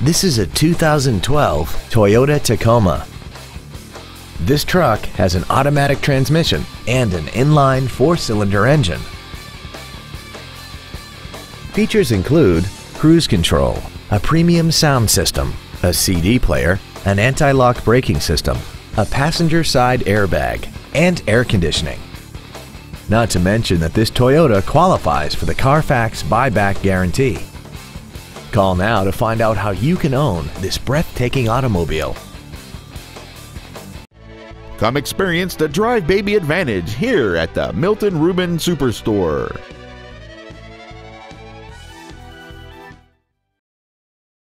This is a 2012 Toyota Tacoma. This truck has an automatic transmission and an inline four-cylinder engine. Features include cruise control, a premium sound system, a CD player, an anti-lock braking system, a passenger side airbag, and air conditioning. Not to mention that this Toyota qualifies for the Carfax buyback guarantee. Call now to find out how you can own this breathtaking automobile. Come experience the Drive Baby Advantage here at the Milton Ruben Superstore.